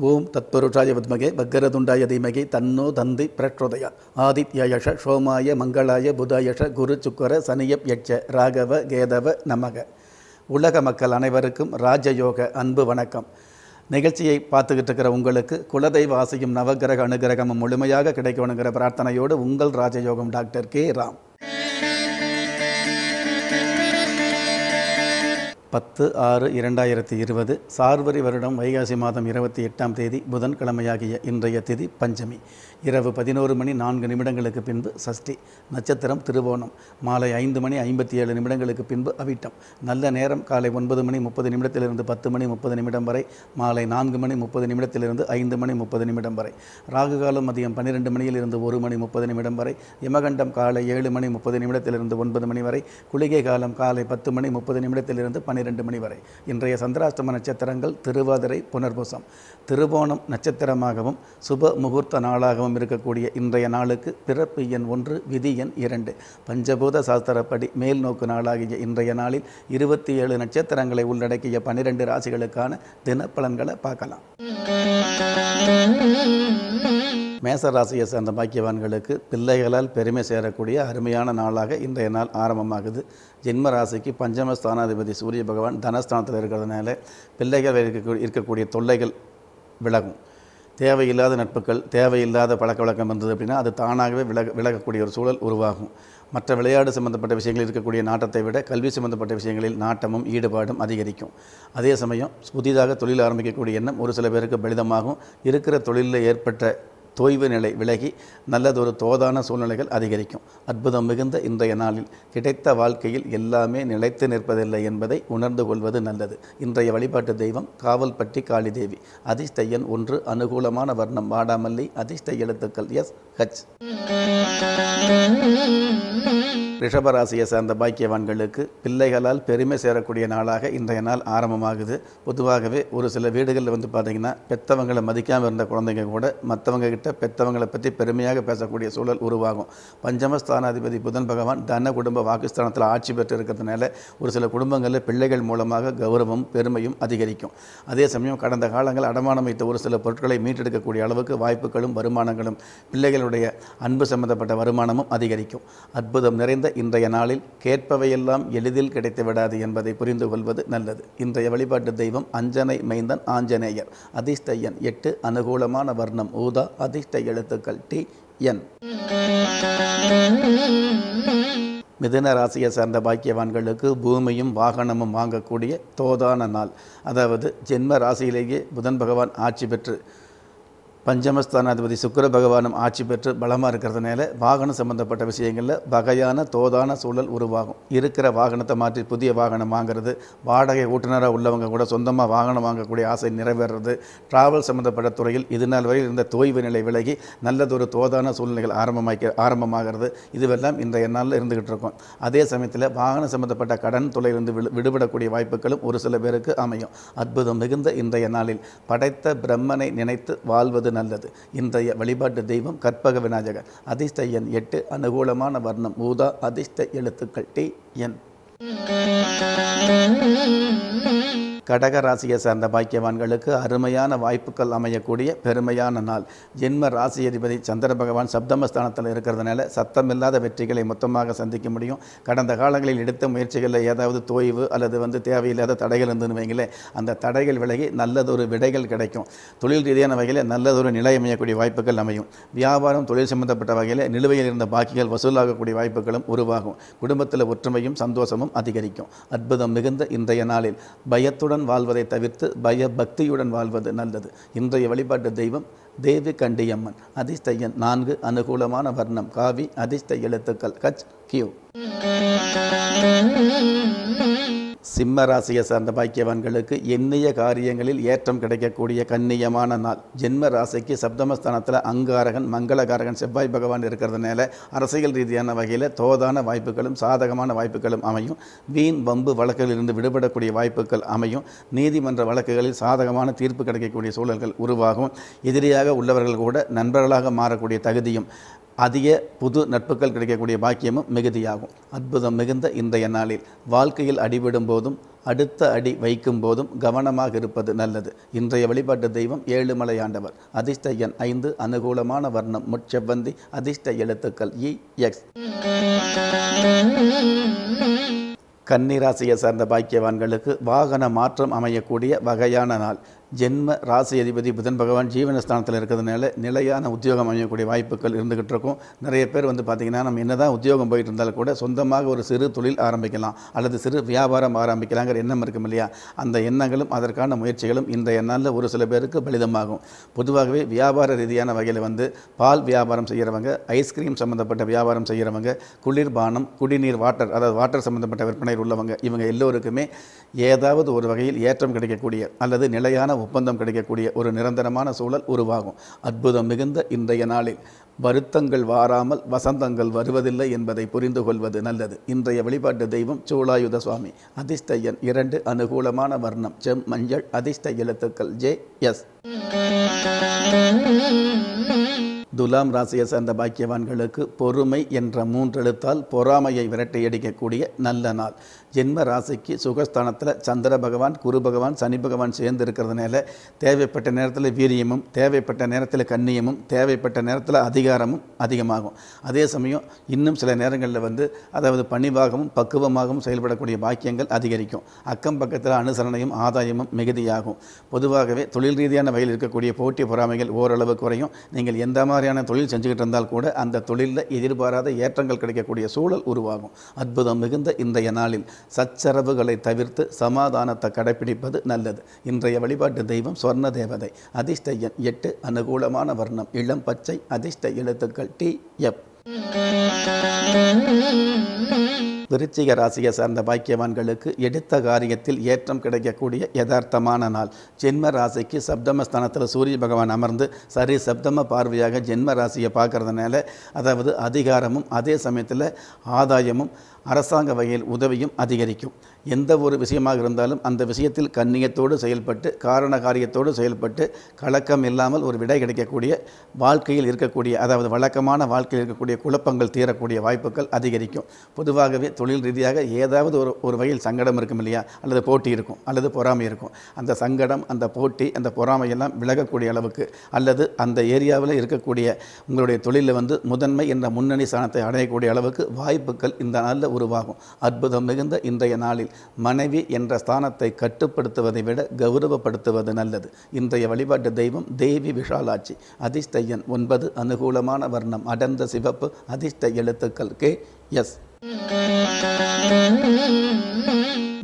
ஓம் தத்பருஷாய வித்மகே பக்கரதுண்டாய தீமகி தன்னோ தந்தி பிரச்சோதயா. ஆதித்யயஷ சோமாய மங்களாய புதயஷ குரு சுக்கர சனியப் யட்ச ராகவ கேதவ நமக. உலக மக்கள் அனைவருக்கும் ராஜயோக அன்பு வணக்கம். நிகழ்ச்சியை பார்த்துக்கிட்டு இருக்கிற உங்களுக்கு குலதெய்வ ஆசையும் நவகிரக அனுகிரகமும் முழுமையாக கிடைக்கணுங்கிற பிரார்த்தனையோடு உங்கள் ராஜயோகம் டாக்டர் கே. ராம். பத்து ஆறு இரண்டாயிரத்தி இருபது சார்வரி வருடம் வைகாசி மாதம் இருபத்தி எட்டாம் தேதி புதன்கிழமையாகிய இன்றைய திதி பஞ்சமி. இரவு பதினோரு மணி நான்கு நிமிடங்களுக்கு பின்பு சஷ்டி நட்சத்திரம் திருவோணம். மாலை ஐந்து மணி ஐம்பத்தி ஏழு நிமிடங்களுக்கு பின்பு அவிட்டம். நல்ல நேரம் காலை ஒன்பது மணி முப்பது நிமிடத்திலிருந்து பத்து மணி முப்பது நிமிடம் வரை மாலை நான்கு மணி முப்பது நிமிடத்திலிருந்து ஐந்து மணி முப்பது நிமிடம் வரை. ராகு காலம் மதியம் பன்னிரெண்டு மணியிலிருந்து ஒரு மணி முப்பது நிமிடம் வரை யமகண்டம் காலை ஏழு மணி முப்பது நிமிடத்திலிருந்து ஒன்பது மணி வரை குளிகை காலம் காலை பத்து மணி முப்பது நிமிடத்திலிருந்து பன்னிரெண்டு மணி வரை. இன்றைய சந்திராஷ்டம நட்சத்திரங்கள் திருவாதிரை புனர்பூசம். திருவோணம் நட்சத்திரமாகவும் சுப முகூர்த்த நாளாகவும் இருக்கக்கூடிய இன்றைய நாளுக்கு பிறப்பு எண் ஒன்று விதி எண் இரண்டு. பஞ்சபூத சாஸ்திரப்படி மேல் நோக்கு நாளாகிய இன்றைய நாளில் இருபத்தி ஏழு நட்சத்திரங்களை உள்ளடக்கிய பன்னிரெண்டு ராசிகளுக்கான தினப்பலன்களை பார்க்கலாம். மேச ராசியை சேர்ந்த பாக்கியவான்களுக்கு பிள்ளைகளால் பெருமை சேரக்கூடிய அருமையான நாளாக இன்றைய நாள் ஆரம்பமாகுது. ஜென்ம ராசிக்கு பஞ்சம ஸ்தானாதிபதி சூரிய பகவான் தனஸ்தானத்தில் இருக்கிறதுனால பிள்ளைகள் இருக்கக்கூடிய இருக்கக்கூடிய தொல்லைகள் விலகும். தேவையில்லாத நட்புகள் தேவையில்லாத பழக்க வழக்கம் இருந்தது அப்படின்னா அது தானாகவே விலக விலகக்கூடிய ஒரு சூழல் உருவாகும். மற்ற விளையாடு சம்பந்தப்பட்ட விஷயங்களில் இருக்கக்கூடிய நாட்டத்தை விட கல்வி சம்பந்தப்பட்ட விஷயங்களில் நாட்டமும் ஈடுபாடும் அதிகரிக்கும். அதே சமயம் புதிதாக தொழில் ஆரம்பிக்கக்கூடிய எண்ணம் ஒரு சில பேருக்கு பலிதமாகும். இருக்கிற தொழிலில் ஏற்பட்ட தொய்வு நிலை விலகி நல்லதொரு தோதான சூழ்நிலைகள் அதிகரிக்கும். அற்புதம் மிகுந்த இன்றைய நாளில் கிடைத்த வாழ்க்கையில் எல்லாமே நிலைத்து நிற்பதில்லை என்பதை உணர்ந்து கொள்வது நல்லது. இன்றைய வழிபாட்டு தெய்வம் காவல்பட்டி காளி தேவி அதிர்ஷ்ட எண் ஒன்று அனுகூலமான வர்ணம் வாடாமல்லி அதிர்ஷ்ட எழுத்துக்கள் எஸ் ஹச். ரிஷபராசியை சார்ந்த பாக்கியவான்களுக்கு பிள்ளைகளால் பெருமை சேரக்கூடிய நாளாக இன்றைய நாள் ஆரம்பமாகுது. பொதுவாகவே ஒரு சில வீடுகளில் வந்து பார்த்திங்கன்னா பெத்தவங்களை மதிக்காமல் இருந்த குழந்தைங்க கூட மற்றவங்க கிட்ட பெத்தவங்களை பற்றி பெருமையாக பேசக்கூடிய சூழல் உருவாகும். பஞ்சமஸ்தானாதிபதி புதன் பகவான் தன குடும்ப வாக்குஸ்தானத்தில் ஆட்சி பெற்று இருக்கிறதுனால ஒரு சில குடும்பங்களில் பிள்ளைகள் மூலமாக கௌரவம் பெருமையும் அதிகரிக்கும். அதே சமயம் கடந்த காலங்கள் அடமானம் வைத்த ஒரு சில பொருட்களை மீட்டெடுக்கக்கூடிய அளவுக்கு வாய்ப்புகளும் வருமானங்களும் பிள்ளைகளுடைய அன்பு சம்பந்தப்பட்ட வருமானமும் அதிகரிக்கும். அற்புதம் நிறைந்த இன்றைய நாளில் கேட்பவையெல்லாம் எளிதில் கிடைத்துவிடாது என்பதை புரிந்து கொள்வது நல்லது. இன்றைய வழிபாட்டு தெய்வம் அஞ்சனை மைந்தன் ஆஞ்சநேயர். அதிர்ஷ்ட எண் எட்டு அனுகூலமான வர்ணம் ஊதா அதிர்ஷ்ட எழுத்துக்கள் டி என். மிதுன ராசியை சார்ந்த பாக்கியவான்களுக்கு பூமியும் வாகனமும் வாங்கக்கூடிய தோதான நாள். அதாவது ஜென்ம ராசியிலேயே புதன் பகவான் ஆட்சி பெற்று பஞ்சமஸ்தானாதிபதி சுக்கர பகவானும் ஆட்சி பெற்று பலமாக இருக்கிறதுனால வாகனம் சம்பந்தப்பட்ட விஷயங்களில் வகையான தோதான சூழல் உருவாகும். இருக்கிற வாகனத்தை மாற்றி புதிய வாகனம் வாங்குறது வாடகை ஓட்டுநராக உள்ளவங்க கூட சொந்தமாக வாகனம் வாங்கக்கூடிய ஆசை நிறைவேறது டிராவல் சம்பந்தப்பட்ட துறையில் இது நாள் வரை இருந்த தோய்வு நிலை விலகி நல்லதொரு தோதான சூழ்நிலைகள் ஆரம்பமாக்க ஆரம்பமாகிறது. இதுவெல்லாம் இன்றைய நாளில் இருந்துகிட்டு இருக்கும். அதே சமயத்தில் வாகனம் சம்பந்தப்பட்ட கடன் தொலையிலிருந்து விடு விடுபடக்கூடிய வாய்ப்புகளும் ஒரு சில பேருக்கு அமையும். அற்புதம் மிகுந்த இன்றைய நாளில் படைத்த பிரம்மனை நினைத்து வாழ்வது நல்லது. இன்றைய வழிபாட்டு தெய்வம் கற்பக விநாயகர். அதிர்ஷ்ட எண் எட்டு அனுகூலமான வர்ணம். ஊதா அதிர்ஷ்ட எழுத்துக்கள். D N. கடக ராசியை சார்ந்த பாக்கியவான்களுக்கு அருமையான வாய்ப்புகள் அமையக்கூடிய பெருமையான நாள். ஜென்ம ராசி அதிபதி சந்திர பகவான் சப்தமஸ்தானத்தில் இருக்கிறதுனால சத்தமில்லாத வெற்றிகளை மொத்தமாக சந்திக்க முடியும். கடந்த காலங்களில் எடுத்த முயற்சிகளில் ஏதாவது தோய்வு அல்லது வந்து தேவையில்லாத தடைகள் இருந்துன்னு வைங்களேன் அந்த தடைகள் விலகி நல்லதொரு விடைகள் கிடைக்கும். தொழில் ரீதியான வகையில் நல்லதொரு நிலை அமையக்கூடிய வாய்ப்புகள் அமையும். வியாபாரம் தொழில் சம்பந்தப்பட்ட வகையில் நிலுவையில் இருந்த பாக்கிகள் வசூலாகக்கூடிய வாய்ப்புகளும் உருவாகும். குடும்பத்தில் ஒற்றுமையும் சந்தோஷமும் அதிகரிக்கும். அற்புதம் மிகுந்த இன்றைய நாளில். பயத்துடன் வாழ்வதை தவிர்த்து பய பக்தியுடன் வாழ்வது நல்லது. இன்றைய வழிபாட்டு தெய்வம் தேவி கண்டியம்மன் அதிர்ஷ்ட நான்கு அனுகூலமான வர்ணம். காவி அதிர்ஷ்ட எழுத்துக்கள். கச் கியூ. சிம்ம ராசியை சார்ந்த பாக்கியவான்களுக்கு எண்ணிய காரியங்களில் ஏற்றம் கிடைக்கக்கூடிய கண்ணியமான நாள். ஜென்ம ராசிக்கு சப்தமஸ்தானத்தில் அங்காரகன் மங்களகாரகன் செவ்வாய் பகவான் இருக்கிறதுனால அரசியல் ரீதியான வகையில் தோதான வாய்ப்புகளும் சாதகமான வாய்ப்புகளும் அமையும். வீண் வம்பு வழக்குகளிலிருந்து விடுபடக்கூடிய வாய்ப்புகள் அமையும். நீதிமன்ற வழக்குகளில் சாதகமான தீர்ப்பு கிடைக்கக்கூடிய சூழல்கள் உருவாகும். எதிரியாக உள்ளவர்கள் கூட நண்பர்களாக மாறக்கூடிய தகுதியும் அதிக புது நட்புகள் கிடைக்கக்கூடிய பாக்கியமும் மிகுதியாகும். அற்புதம் மிகுந்த இன்றைய நாளில் வாழ்க்கையில் அடிபடும் போதும் அடுத்த அடி வைக்கும் போதும் கவனமாக இருப்பது நல்லது. இன்றைய வழிபாட்டு தெய்வம் ஏழுமலை ஆண்டவர். அதிர்ஷ்ட எண் ஐந்து அனுகூலமான வர்ணம் முச்செவ்வந்தி அதிர்ஷ்ட எழுத்துக்கள் இ எக்ஸ். கன்னிராசியை சார்ந்த பாக்கியவான்களுக்கு வாகன மாற்றம் அமையக்கூடிய வகையான நாள். ஜென்ம ராசி அதிபதி புதன் பகவான் ஜீவனஸ்தானத்தில் இருக்கிறதுனால நிலையான உத்தியோகம் அமையக்கூடிய வாய்ப்புகள் இருந்துகிட்டு இருக்கும். நிறைய பேர் வந்து பார்த்திங்கன்னா நம்ம என்ன தான் உத்தியோகம் போயிட்டு இருந்தாலும் கூட சொந்தமாக ஒரு சிறு தொழில் ஆரம்பிக்கலாம். அல்லது சிறு வியாபாரம் ஆரம்பிக்கலாங்கிற எண்ணம் இருக்கும் இல்லையா? அந்த எண்ணங்களும் அதற்கான முயற்சிகளும் இன்றைய நாளில் ஒரு சில பேருக்கு பலிதமாகும். பொதுவாகவே வியாபார ரீதியான வகையில் வந்து பால் வியாபாரம் செய்கிறவங்க ஐஸ்கிரீம் சம்மந்தப்பட்ட வியாபாரம் செய்கிறவங்க குளிர்பானம் குடிநீர் வாட்டர் அதாவது வாட்டர் சம்மந்தப்பட்ட விற்பனையில் உள்ளவங்க இவங்க எல்லோருக்குமே ஏதாவது ஒரு வகையில் ஏற்றம் கிடைக்கக்கூடிய அல்லது நிலையான ஒப்பந்தம் கிடைக்கக்கூடிய ஒரு நிரந்தரமான சூழல் உருவாகும். அற்புதம் மிகுந்த இன்றைய நாளில் வருத்தங்கள் வாராமல் வசந்தங்கள் வருவதில்லை என்பதை புரிந்து கொள்வது நல்லது. இன்றைய வழிபாட்டு தெய்வம் சூளாயுத சுவாமி. அதிர்ஷ்ட இரண்டு அனுகூலமான வர்ணம். செம் மஞ்சள் அதிர்ஷ்ட எழுத்துக்கள். J S. துலாம் ராசியை சேர்ந்த பாக்கியவான்களுக்கு பொறுமை என்ற மூன்றெழுத்தால் பொறாமையை விரட்டியடிக்கக்கூடிய நல்ல நாள். ஜென்ம ராசிக்கு சுகஸ்தானத்தில் சந்திர பகவான் குரு பகவான் சனி பகவான் சேர்ந்து இருக்கிறதுனால தேவைப்பட்ட நேரத்தில் வீரியமும் தேவைப்பட்ட நேரத்தில் கண்ணியமும் தேவைப்பட்ட நேரத்தில் அதிகாரமும் அதிகமாகும். அதே சமயம் இன்னும் சில நேரங்களில் வந்து அதாவது பணிவாகவும் பக்குவமாகவும் செயல்படக்கூடிய பாக்கியங்கள் அதிகரிக்கும். அக்கம் பக்கத்தில் அனுசரணையும் ஆதாயமும் மிகுதியாகும். பொதுவாகவே தொழில் ரீதியான வகையில் இருக்கக்கூடிய போட்டி பொறாமைகள் ஓரளவு குறையும். நீங்கள் எந்த மாதிரியான தொழில் செஞ்சுக்கிட்டு இருந்தால் கூட அந்த தொழிலில் எதிர்பாராத ஏற்றங்கள் கிடைக்கக்கூடிய சூழல் உருவாகும். அற்புதம் மிகுந்த இன்றைய நாளில். சச்சரவுகளை தவிர்த்து சமாதானத்தை கடைபிடிப்பது நல்லது. இன்றைய வழிபாட்டு தெய்வம் சொர்ண தேவதை அதிர்ஷ்ட எண் எட்டு அனுகூலமான வர்ணம். இளம் பச்சை அதிர்ஷ்ட எழுத்துக்கள் டி எப். விருச்சிக ராசியை சார்ந்த பாக்கியவான்களுக்கு எடுத்த காரியத்தில் ஏற்றம் கிடைக்கக்கூடிய யதார்த்தமான நாள். ஜென்ம ராசிக்கு சப்தமஸ்தானத்தில் சூரிய பகவான் அமர்ந்து சரி சப்தம பார்வையாக ஜென்ம ராசியை பார்க்கறதுனால அதாவது அதிகாரமும் அதே சமயத்தில் ஆதாயமும் அரசாங்க வகையில் உதவியும் அதிகரிக்கும். எந்த ஒரு விஷயமாக இருந்தாலும் அந்த விஷயத்தில் கண்ணியத்தோடு செயல்பட்டு காரண காரியத்தோடு செயல்பட்டு கலக்கம் இல்லாமல் ஒரு விடை கிடைக்கக்கூடிய வாழ்க்கையில் இருக்கக்கூடிய அதாவது வழக்கமான வாழ்க்கையில் இருக்கக்கூடிய குழப்பங்கள் தீரக்கூடிய வாய்ப்புகள் அதிகரிக்கும். பொதுவாகவே தொழில் ரீதியாக ஏதாவது ஒரு ஒரு வகையில் சங்கடம் இருக்கும் இல்லையா? அல்லது போட்டி இருக்கும் அல்லது பொறாமை இருக்கும். அந்த சங்கடம் அந்த போட்டி அந்த பொறாமை எல்லாம் விலகக்கூடிய அளவுக்கு அல்லது அந்த ஏரியாவில் இருக்கக்கூடிய உங்களுடைய தொழிலில் வந்து முதன்மை என்ற முன்னணி ஸ்தானத்தை அடையக்கூடிய அளவுக்கு வாய்ப்புகள் இந்த நாளில் உருவாகும். அற்புதம் மிகுந்த இன்றைய நாளில். மனைவி என்ற ஸ்தானத்தை கட்டுப்படுத்துவதை விட கௌரவப்படுத்துவது நல்லது. இன்றைய வழிபாட்டு தெய்வம் தேவி விஷாலாட்சி. அதிர்ஷ்ட ஒன்பது அனுகூலமான வர்ணம். அடர்ந்த சிவப்பு அதிர்ஷ்ட எழுத்துக்கள் கே எஸ்.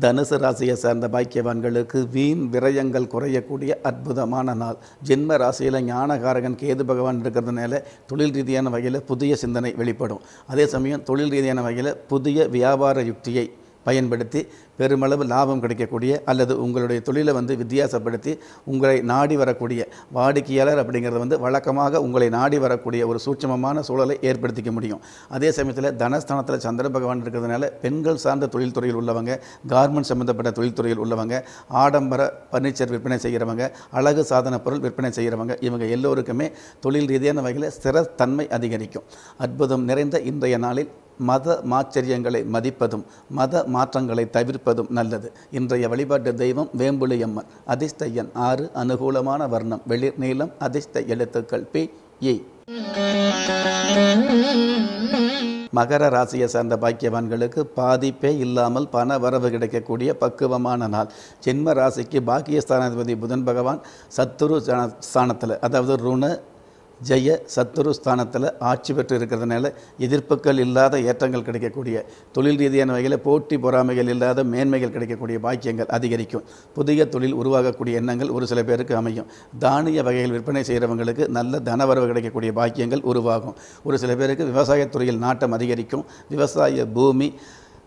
தனுசு ராசியை சார்ந்த பாக்கியவான்களுக்கு வீண் விரயங்கள் குறையக்கூடிய அற்புதமான நாள். ஜென்ம ராசியில் ஞானகாரகன் கேது பகவான் இருக்கிறதுனால தொழில் ரீதியான வகையில் புதிய சிந்தனை வெளிப்படும். அதே சமயம் தொழில் ரீதியான வகையில் புதிய வியாபார யுக்தியை பயன்படுத்தி பெருமளவு லாபம் கிடைக்கக்கூடிய அல்லது உங்களுடைய தொழிலை வந்து வித்தியாசப்படுத்தி உங்களை நாடி வரக்கூடிய வாடிக்கையாளர் அப்படிங்கிறது வந்து வழக்கமாக உங்களை நாடி வரக்கூடிய ஒரு சூட்சமமான சூழலை ஏற்படுத்திக்க முடியும். அதே சமயத்தில் தனஸ்தானத்தில் சந்திர பகவான் இருக்கிறதுனால பெண்கள் சார்ந்த தொழில்துறையில் உள்ளவங்க கார்மெண்ட் சம்மந்தப்பட்ட தொழில்துறையில் உள்ளவங்க ஆடம்பர பர்னிச்சர் விற்பனை செய்கிறவங்க அழகு சாதன பொருள் விற்பனை செய்கிறவங்க இவங்க எல்லோருக்குமே தொழில் ரீதியான வகையில் ஸ்திரத்தன்மை அதிகரிக்கும். அற்புதம் நிறைந்த இன்றைய நாளில் மத மாச்சரியங்களை மதிப்பதும் மத மாற்றங்களை தவிர்ப்பதும் நல்லது. இன்றைய வழிபாட்டு தெய்வம் வேம்புலியம்மன். அதிர்ஷ்ட எண் ஆறு அனுகூலமான வர்ணம். வெளிர் நீளம் அதிர்ஷ்ட எழுத்துக்கள் பி ஏ. மகர ராசியை சார்ந்த பாக்கியவான்களுக்கு பாதிப்பே இல்லாமல் பண வரவு கிடைக்கக்கூடிய பக்குவமான நாள். ஜென்ம ராசிக்கு பாக்கியஸ்தானாதிபதி புதன் பகவான் சத்துரு ஸ்தானத்தில் அதாவது ருண ஜெய சத்துரு ஸ்தானத்தில் ஆட்சி பெற்று இருக்கிறதுனால எதிர்ப்புகள் இல்லாத ஏற்றங்கள் கிடைக்கக்கூடிய தொழில் ரீதியான வகையில் போட்டி பொறாமைகள் இல்லாத மேன்மைகள் கிடைக்கக்கூடிய பாக்கியங்கள் அதிகரிக்கும். புதிய தொழில் உருவாகக்கூடிய எண்ணங்கள் ஒரு சில பேருக்கு அமையும். தானிய வகையில் விற்பனை செய்கிறவங்களுக்கு நல்ல தனவரவு கிடைக்கக்கூடிய பாக்கியங்கள் உருவாகும். ஒரு சில பேருக்கு விவசாயத்துறையில் நாட்டம் அதிகரிக்கும். விவசாய பூமி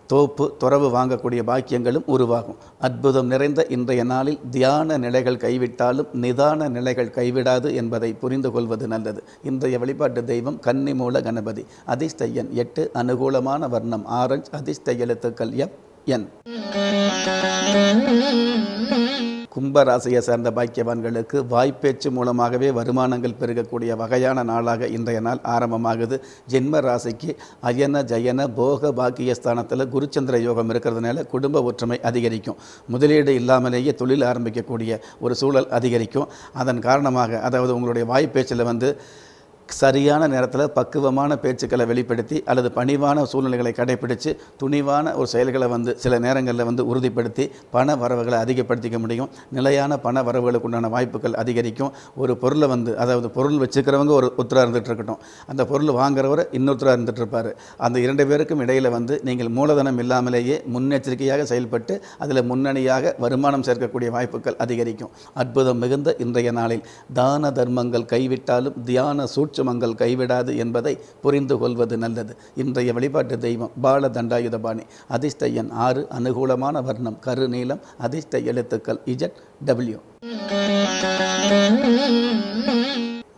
தோப்பு துறவு வாங்கக்கூடிய பாக்கியங்களும் உருவாகும். அற்புதம் நிறைந்த இன்றைய நாளில் தியான நிலைகள் கைவிட்டாலும் நிதான நிலைகள் கைவிடாது என்பதை புரிந்து கொள்வது நல்லது. இன்றைய வழிபாட்டு தெய்வம் கன்னிமூல கணபதி. அதிஷ்டையன் எட்டு அனுகூலமான வர்ணம் ஆரஞ்சு. அதிர்ஷ்ட எழுத்துக்கள் எப் என். கும்பராசியை சேர்ந்த பாக்கியவான்களுக்கு வாய்ப்பேச்சு மூலமாகவே வருமானங்கள் பெருகக்கூடிய வகையான நாளாக இன்றைய நாள் ஆரம்பமாகுது. ஜென்ம ராசிக்கு அயன ஜயன போக பாக்கிய ஸ்தானத்தில் குருச்சந்திர யோகம் இருக்கிறதுனால குடும்ப ஒற்றுமை அதிகரிக்கும். முதலீடு இல்லாமலேயே தொழில் ஆரம்பிக்கக்கூடிய ஒரு சூழல் அதிகரிக்கும். அதன் காரணமாக அதாவது உங்களுடைய வாய்ப்பேச்சில் வந்து சரியான நேரத்தில் பக்குவமான பேச்சுக்களை வெளிப்படுத்தி அல்லது பணிவான சூழ்நிலைகளை கடைபிடித்து துணிவான ஒரு செயல்களை வந்து சில நேரங்களில் வந்து உறுதிப்படுத்தி பண வரவுகளை அதிகப்படுத்திக்க முடியும். நிலையான பண வரவுகளுக்கு உண்டான வாய்ப்புகள் அதிகரிக்கும். ஒரு பொருளை வந்து அதாவது பொருள் வச்சுக்கிறவங்க ஒரு ஒருத்தராக இருந்துகிட்டு இருக்கட்டும். அந்த பொருள் வாங்குறவர் இன்னொருத்தராக இருந்துகிட்டு இருப்பார். அந்த இரண்டு பேருக்கும் இடையில் வந்து நீங்கள் மூலதனம் இல்லாமலேயே முன்னெச்சரிக்கையாக செயல்பட்டு அதில் முன்னணியாக வருமானம் சேர்க்கக்கூடிய வாய்ப்புகள் அதிகரிக்கும். அற்புதம் மிகுந்த இன்றைய நாளில் தான தர்மங்கள் கைவிட்டாலும் தியான சூட்சுமங்கள் கைவிடாது என்பதை புரிந்து கொள்வது நல்லது. இன்றைய வழிபாட்டு தெய்வம் பால தண்டாயுதபாணி அதிர்ஷ்ட எண் ஆறு அனுகூலமான வர்ணம் கருநீலம் அதிர்ஷ்ட எழுத்துக்கள் இஜட் டபிள்யூ.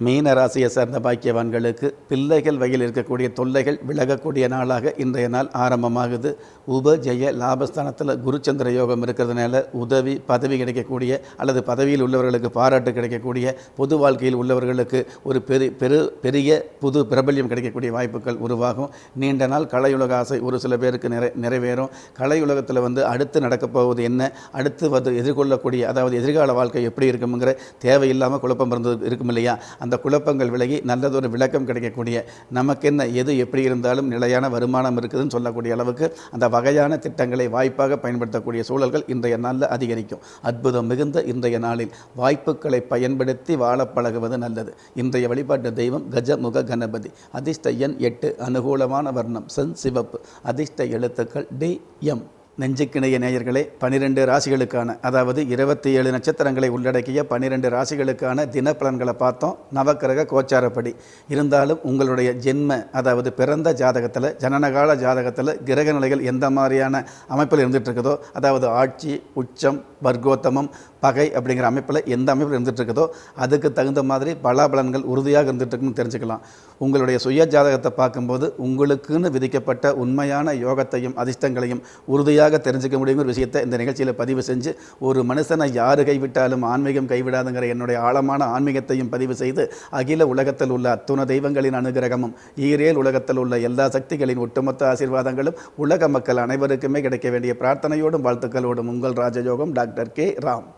மீன ராசியை சேர்ந்த பாக்கியவான்களுக்கு பிள்ளைகள் வகையில் இருக்கக்கூடிய தொல்லைகள் விலகக்கூடிய நாளாக இன்றைய நாள் ஆரம்பமாகுது. உபஜெய லாபஸ்தானத்தில் குருச்சந்திர யோகம் இருக்கிறதுனால உதவி பதவி கிடைக்கக்கூடிய அல்லது பதவியில் உள்ளவர்களுக்கு பாராட்டு கிடைக்கக்கூடிய பொது வாழ்க்கையில் உள்ளவர்களுக்கு ஒரு பெரு பெரு பெரிய புது பிரபல்யம் கிடைக்கக்கூடிய வாய்ப்புகள் உருவாகும். நீண்ட நாள் கலையுலக ஆசை ஒரு சில பேருக்கு நிறை நிறைவேறும். கலையுலகத்தில் வந்து அடுத்து நடக்கப் போவது என்ன? அடுத்து வந்து எதிர்கொள்ளக்கூடிய அதாவது எதிர்கால வாழ்க்கை எப்படி இருக்குங்கிற தேவையில்லாமல் குழப்பம் இருந்தது இருக்கும் இல்லையா? அந்த குழப்பங்கள் விலகி நல்லதொரு விளக்கம் கிடைக்கக்கூடிய நமக்கு என்ன எது எப்படி இருந்தாலும் நிலையான வருமானம் இருக்குதுன்னு சொல்லக்கூடிய அளவுக்கு அந்த வகையான திட்டங்களை வாய்ப்பாக பயன்படுத்தக்கூடிய சூழல்கள் இன்றைய நாளில் அதிகரிக்கும். அற்புதம் மிகுந்த இன்றைய நாளில் வாய்ப்புகளை பயன்படுத்தி வாழ பழகுவது நல்லது. இன்றைய வழிபாட்டு தெய்வம் கஜமுக கணபதி. அதிர்ஷ்ட எண் எட்டு அனுகூலமான வர்ணம் சென் சிவப்பு. அதிர்ஷ்ட எழுத்துக்கள் டி எம். நெஞ்சுக்கிணைய நேயர்களே பனிரெண்டு ராசிகளுக்கான அதாவது இருபத்தி ஏழு நட்சத்திரங்களை உள்ளடக்கிய பனிரெண்டு ராசிகளுக்கான தினப்பலன்களை பார்த்தோம். நவக்கிரக கோச்சாரப்படி. இருந்தாலும் உங்களுடைய ஜென்ம அதாவது பிறந்த ஜாதகத்தில் ஜனனகால ஜாதகத்தில் கிரக நிலைகள் எந்த மாதிரியான அமைப்பில் இருந்துகிட்டு இருக்குதோ அதாவது ஆட்சி உச்சம் வர்க்கோத்தமம் பகை அப்படிங்கிற அமைப்பில் எந்த அமைப்பில் இருந்துட்டு இருக்குதோ அதுக்கு தகுந்த மாதிரி பலாபலன்கள் உறுதியாக இருந்துகிட்ருக்குன்னு தெரிஞ்சுக்கலாம். உங்களுடைய சுய ஜாதகத்தை பார்க்கும்போது உங்களுக்குன்னு விதிக்கப்பட்ட உண்மையான யோகத்தையும் அதிர்ஷ்டங்களையும் உறுதியாக தெரிஞ்சுக்க முடியுங்கிற விஷயத்தை இந்த நிகழ்ச்சியில் பதிவு செஞ்சு ஒரு மனுஷனை யார் கைவிட்டாலும் ஆன்மீகம் கைவிடாதுங்கிற என்னுடைய ஆழமான ஆன்மீகத்தையும் பதிவு செய்து அகில உலகத்தில் உள்ள அத்துண தெய்வங்களின் அனுகிரகமும் ஈரேல் உலகத்தில் உள்ள எல்லா சக்திகளின் ஒட்டுமொத்த ஆசீர்வாதங்களும் உலக மக்கள் அனைவருக்குமே கிடைக்க வேண்டிய பிரார்த்தனையோடும் வாழ்த்துக்களோடும் உங்கள் ராஜயோகம் டாக்டர் கே. ராம்.